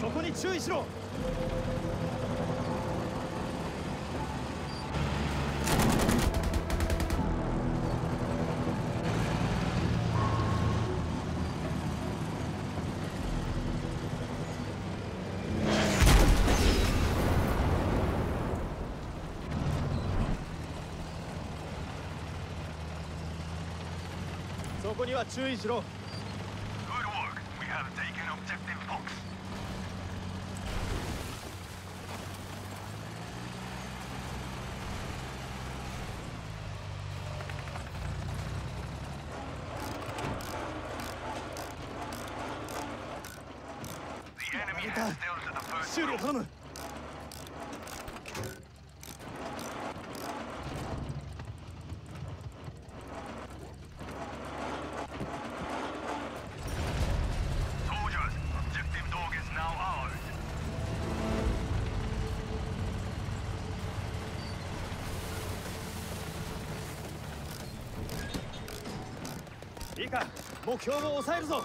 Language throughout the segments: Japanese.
そこに注意しろ。ここには注意しろ。いか。目標を抑えるぞ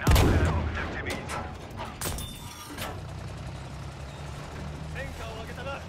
Now have objective easy. 戦果を上げたな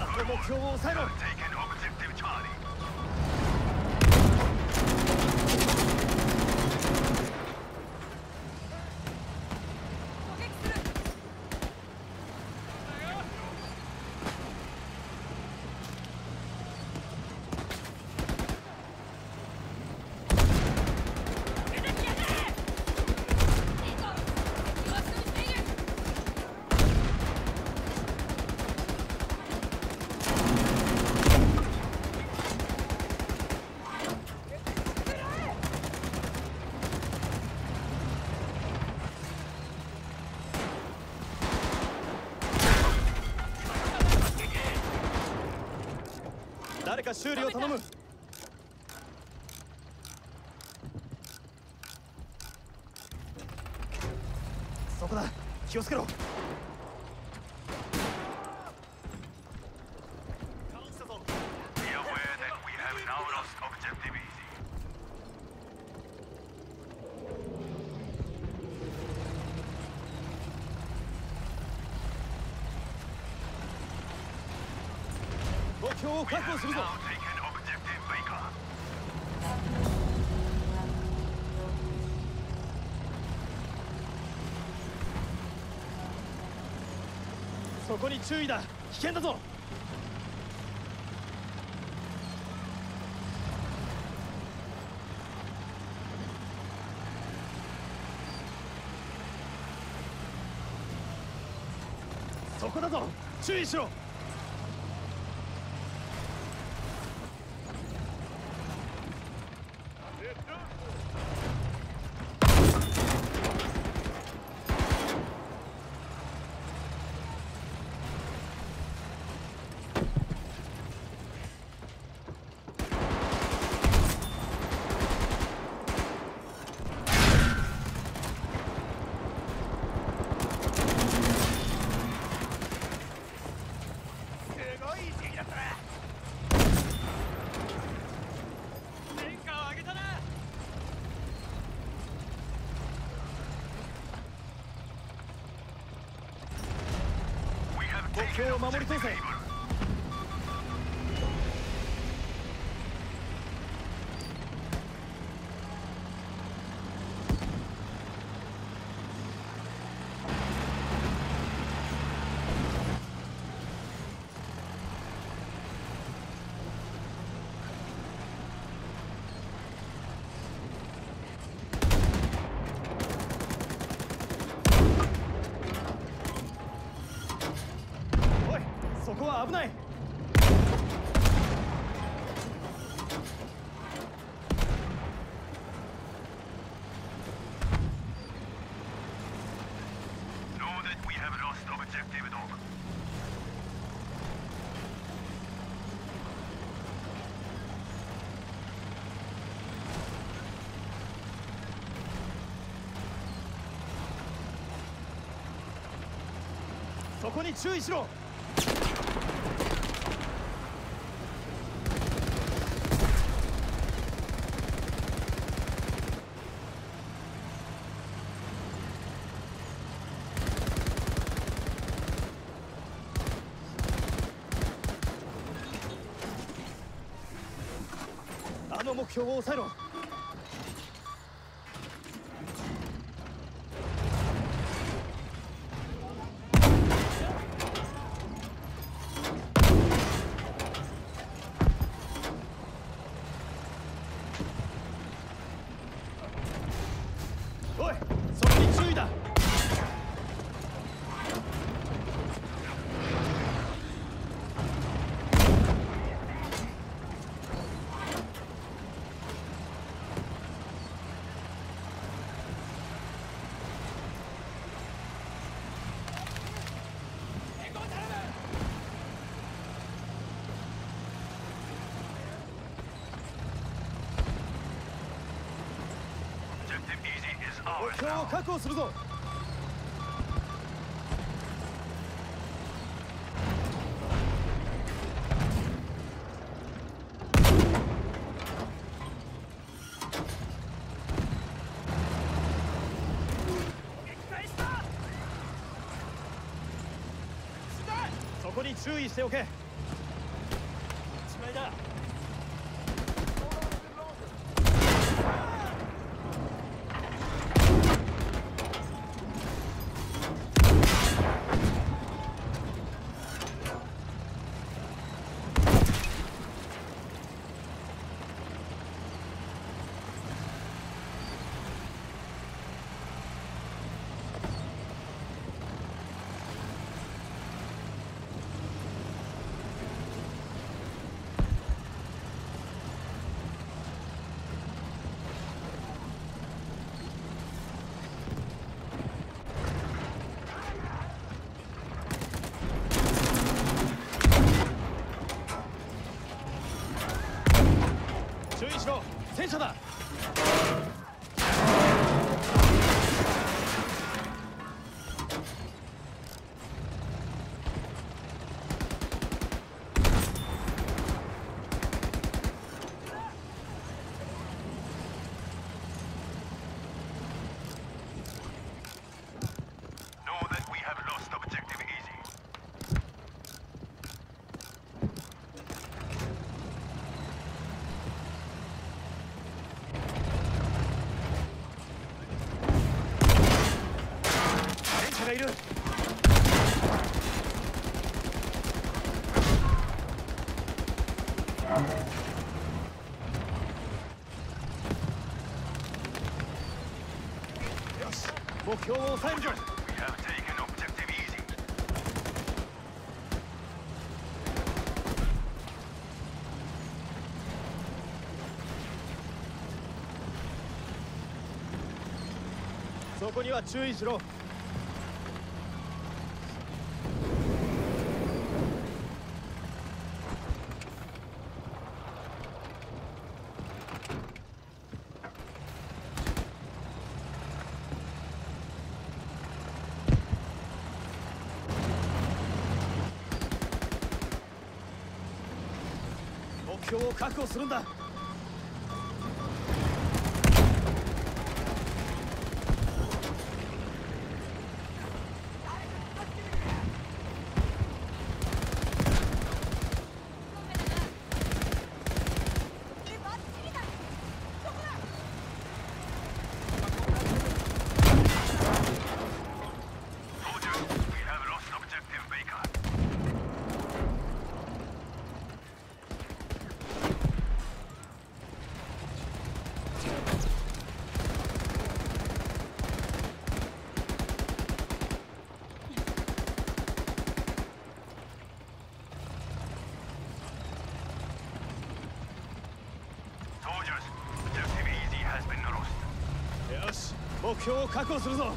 あと目標を抑えろ。か修理を頼む気をつけろ。目標を確保するぞこに注意だ。危険だぞ。そこだぞ。注意しろ。境を守り通せ。こに注意しろ。あの目標を抑えろおいそこに注意だ Objective easy is 目標を確保するぞ。そこに注意しておけ。にしろ戦車だ Know that we have lost objective easy. 戦車がいる。目標を抑えるそこには注意しろ。標を確保するんだ Know 目標を確保するぞ。こ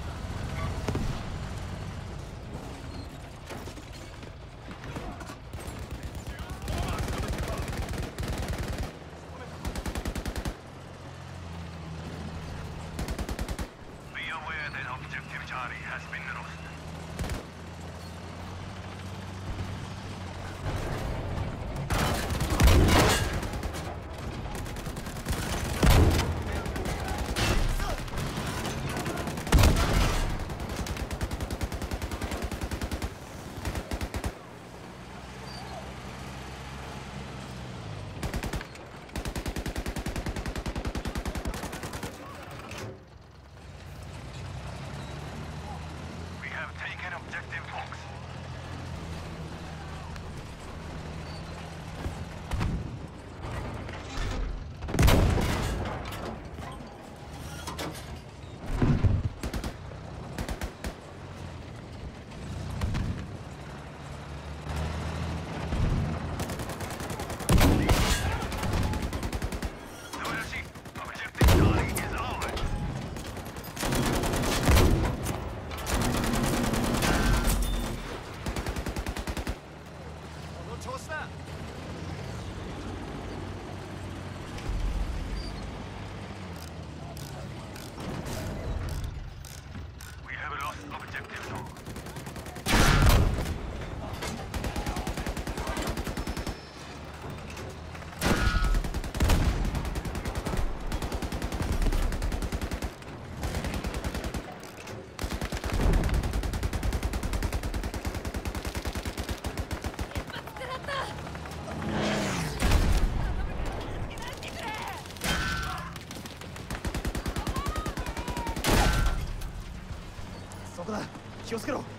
だ気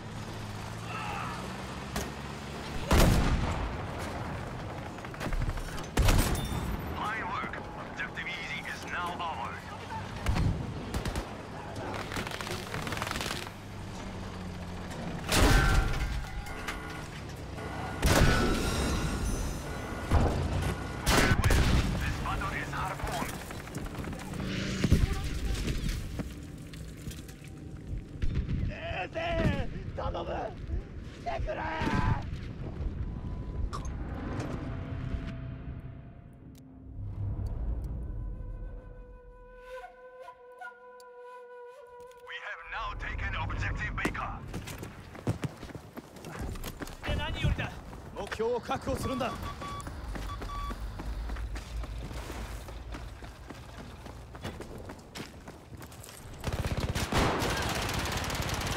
標を確保するんだ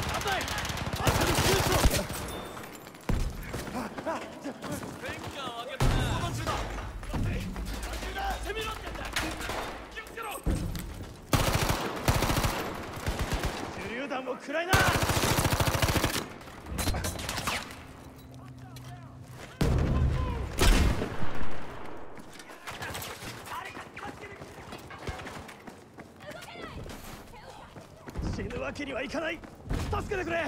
反対あそこに救出を手榴弾も食らいな死ぬわけにはいかない。助けてくれ Be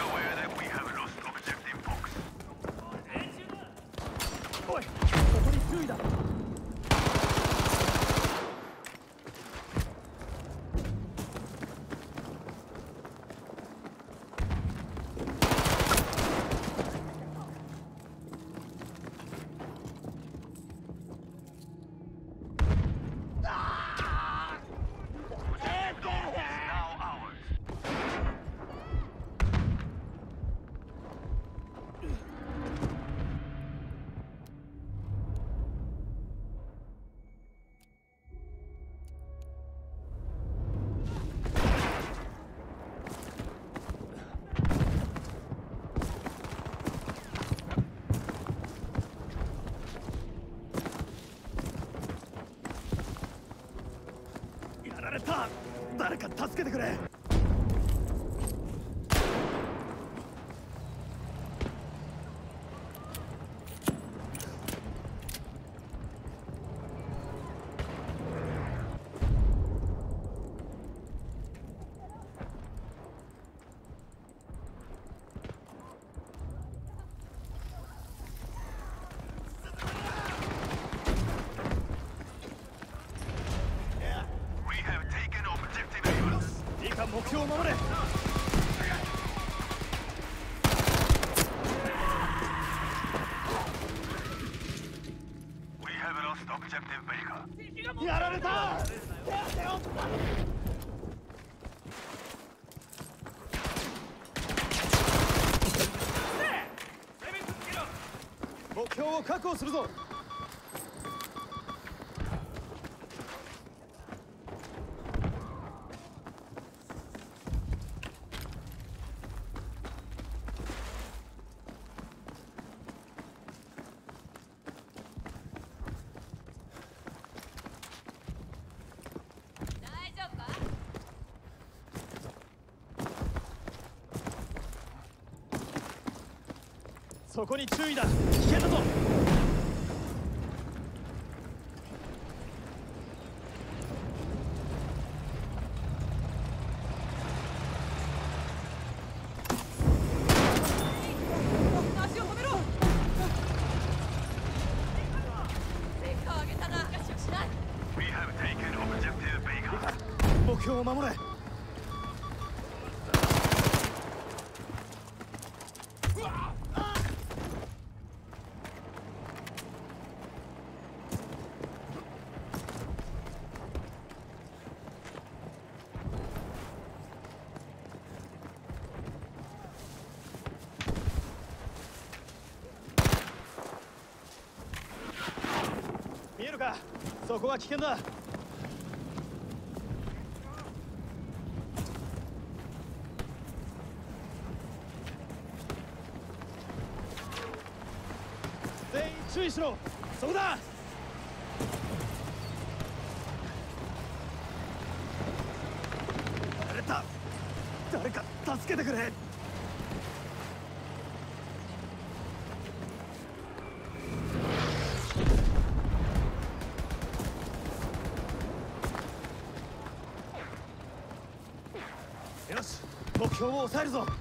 aware that we have lost objective Fox. おいここに注意だ Objective Dog is now ours. やられた誰か助けてくれ。標を守れ We have lost objective Baker. やられた目標を確保するぞそこに注意だ。危険だぞ。足を止めろ成果を上げたなしかしない We have taken objective Baker. 目標を守れ見えるか。そこは危険だ。全員注意しろ。そこだ。誰か助けてくれよし目標を抑えるぞ。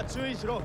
は注意しろ。